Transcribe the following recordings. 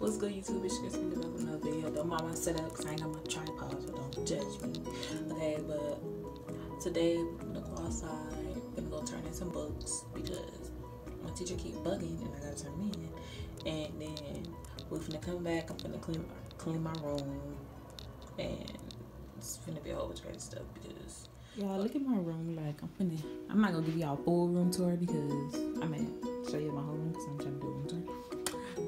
What's good, YouTube? It's just me with another video. Don't mind my setup because I ain't got my tripod, so don't judge me. Okay, but today we're gonna go outside. We're gonna go turn in some books because my teacher keep bugging and I gotta turn in. And then we're finna come back. I'm finna clean clean my room and it's finna be a whole bunch of stuff because y'all look at my room. Like I'm finna. I'm not gonna give y'all a full room tour because I mean show you my whole room because I'm trying to do a room tour.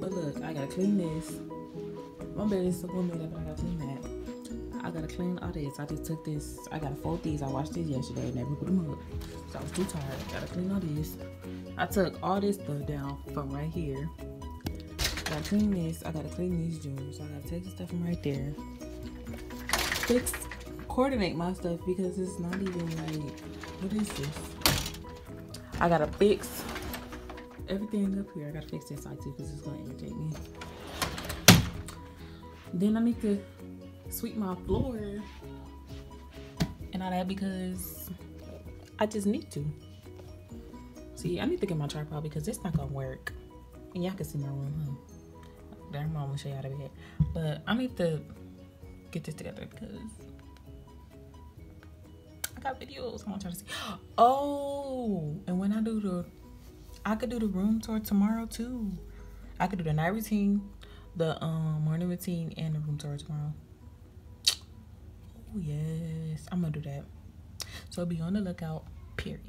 But look, I gotta clean this. My bed is so made up, I gotta clean that. I gotta clean all this. I just took this. I gotta fold these. I washed these yesterday and never put them up. So I was too tired. I Gotta clean all this. I took all this stuff down from right here. Gotta clean this. I gotta clean these drawers. I gotta take the stuff from right there. Fix, coordinate my stuff because it's not even like, what is this? I gotta fix everything up here. I gotta fix this side too because it's gonna irritate me. Then I need to sweep my floor and all that because I just need to. See, I need to get my tripod because it's not gonna work. And y'all can see my room, huh? I'm gonna show y'all the bed. But I need to get this together because I got videos I want y'all to see. Oh, and when I do the I could do the room tour tomorrow too. I could do the night routine, the um morning routine, and the room tour tomorrow. Oh yes, I'm gonna do that. So be on the lookout. Period.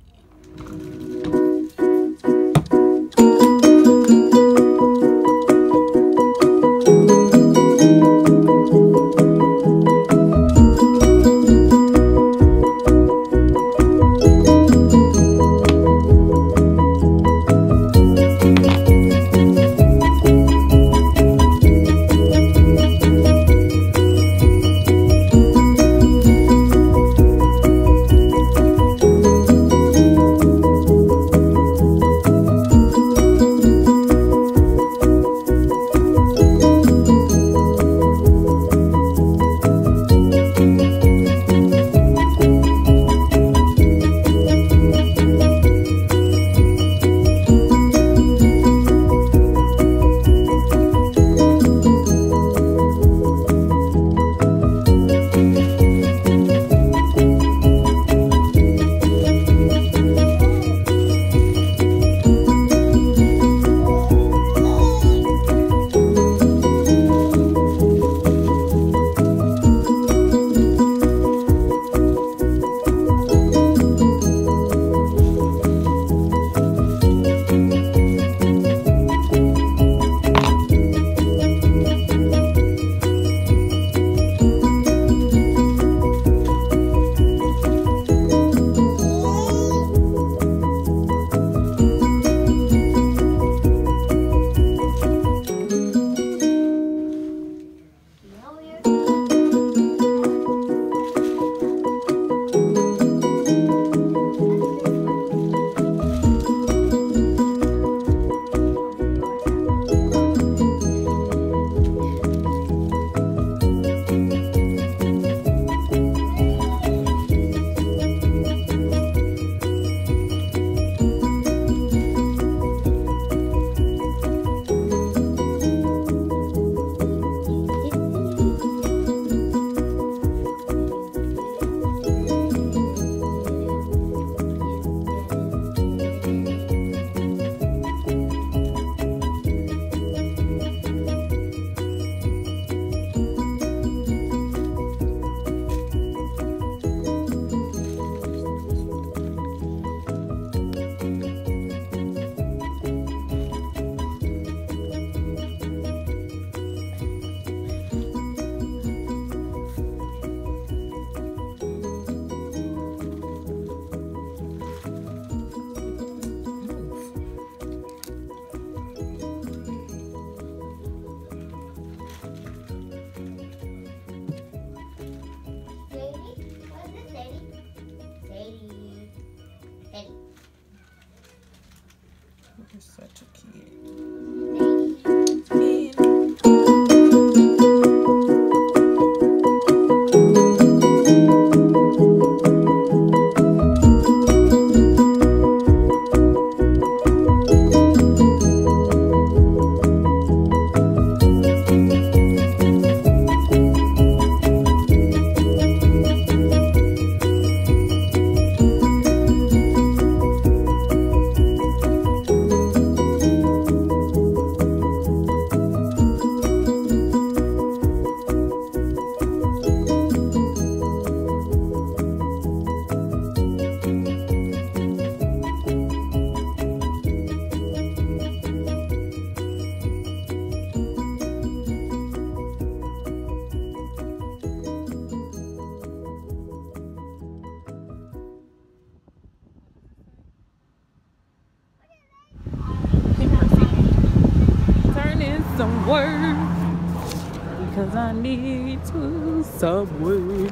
Subway. Because I need to Subway.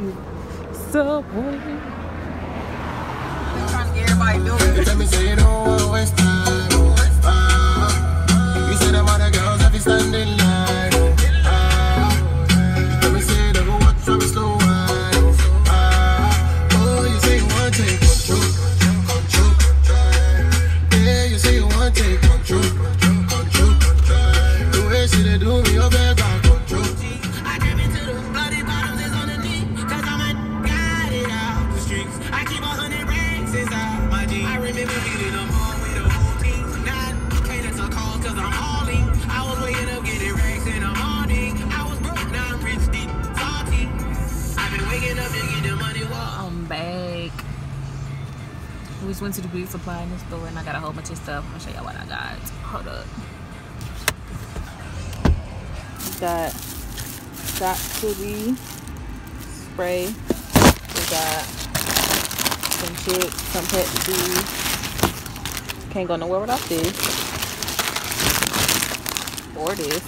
Subway. trying to get everybody doing You tell me say you don't want waste time. Ah. You say them other girls have you standing We just went to the beauty supply in the store and I got a whole bunch of stuff. I'll show y'all what I got. Hold up. We got Shot Chili spray. We got some chips, some Pepsi. Can't go nowhere without this. Or this.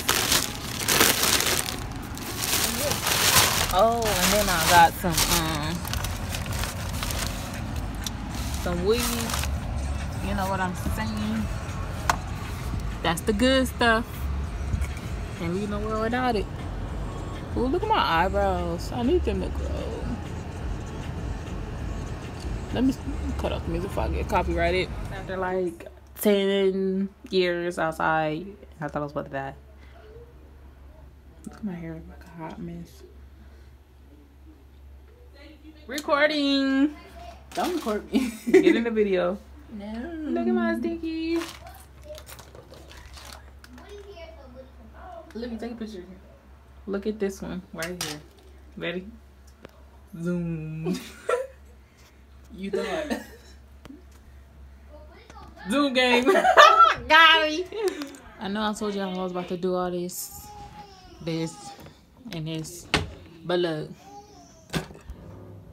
Oh, and then I got some um some weed. You know what I'm saying? That's the good stuff. And we nowhere without it. Ooh, look at my eyebrows. I need them to grow. Let me cut off the music before I get copyrighted. After like 10 years outside, I thought I was about to die. Look at my hair like a hot mess. Recording. Don't record me. Get in the video. no. Look at my stinky. Let me take a picture. Look at this one right here. Ready? Zoom. You thought. Zoom game. Got me. I know I told y'all I was about to do all this, this, and this, but look.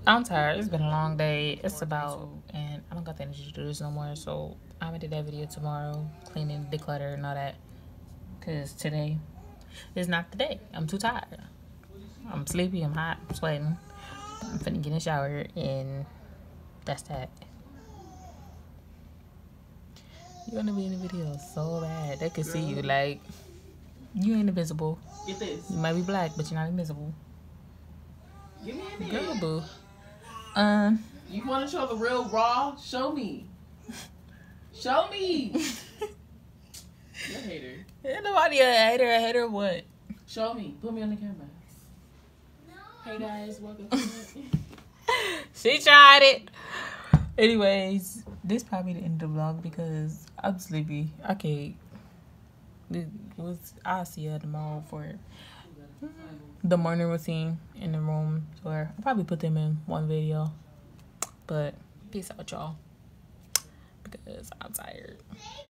I'm tired. It's been a long day. It's about, and I don't got the energy to do this no more. So I'm gonna do that video tomorrow, cleaning, declutter, and all that. Cause today is not the day. I'm too tired. I'm sleepy. I'm hot. I'm sweating. I'm finna get in the shower, and that's that. You're gonna be in the video so bad. They can see you like you ain't invisible. Get this. You might be black, but you're not invisible. Give me a Girl, boo. Um. You want to show the real raw? Show me. Show me. You're a hater. Ain't nobody a hater. A hater what? Show me. Put me on the camera. No. Hey guys, welcome. to She tried it. Anyways, this probably the end of the vlog because I'm sleepy. I can't. It was, I'll see you tomorrow for the morning routine in the room. Or I'll probably put them in one video. But peace out, y'all. Because I'm tired.